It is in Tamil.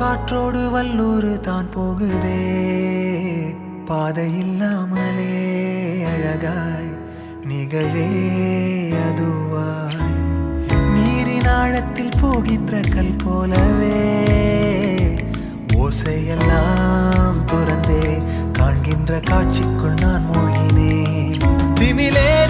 காற்றோடு வல்லூர் தான் போகுதே. பாதை இல்லாமலே அழகாய் நிகழே அதுவாய். நீரின் ஆழத்தில் போகின்ற கல் போலவே ஓசையெல்லாம் துறந்தே காண்கின்ற காட்சிக்குள் நான்